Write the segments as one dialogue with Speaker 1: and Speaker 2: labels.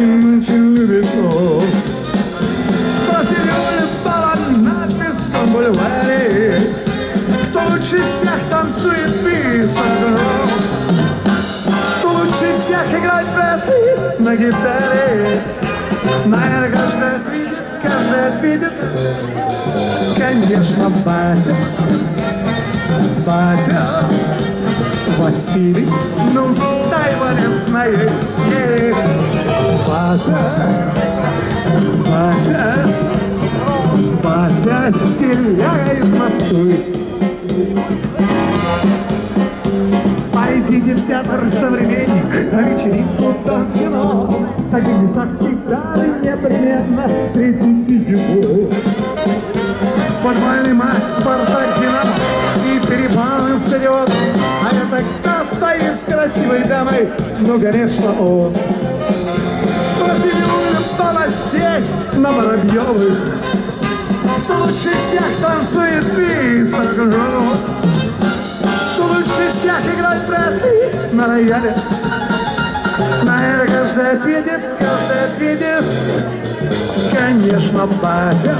Speaker 1: очень, очень любит он. Спросили лучше всех танцует быстро. Кто лучше всех играет Пресли на гитаре. Наверное, каждый каждый отвидит. Конечно, Батя, Батя, Василий, ну, дай знает, е, Батя, Батя, стреляй из Москвы. Пойдите в театр «Современник», на вечеринку там кино. В таких местах всегда непременно встретите его. Футбольный матч «Спартак» «Динамо» и переполнен стадион. А это кто стоит с красивой дамой? Ну, конечно, он. На Воробьевых. Лучше всех танцует быстро, Кто лучше всех играет Пресли на рояле. На это каждый ответит, каждый ответит. Конечно, Бася.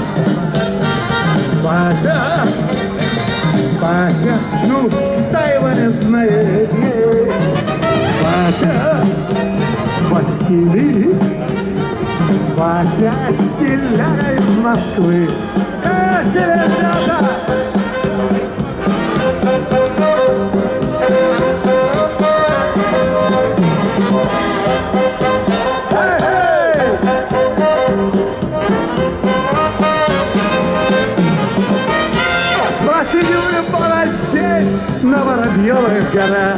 Speaker 1: Вася, Вася, ну, его не знает? Вася, Василий, Вася стреляет из Москвы. Пора здесь, на Воробьевых горах,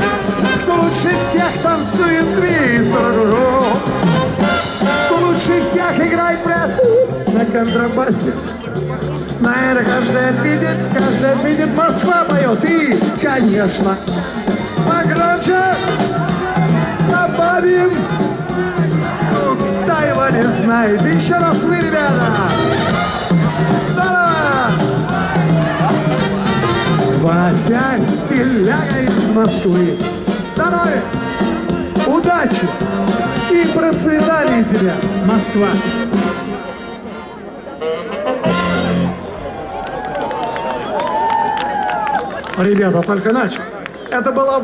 Speaker 1: Кто лучше всех танцует быстро, всех играет пресс на контрабасе. На каждый видит, каждый видит, Москва поет, и, конечно, погромче добавим. Ну, кто его не знает, еще раз вы, ребята. Вася стреляет из Москвы. Здоровья, удачи и процветания тебе, Москва. Ребята, только начал. Это была вам.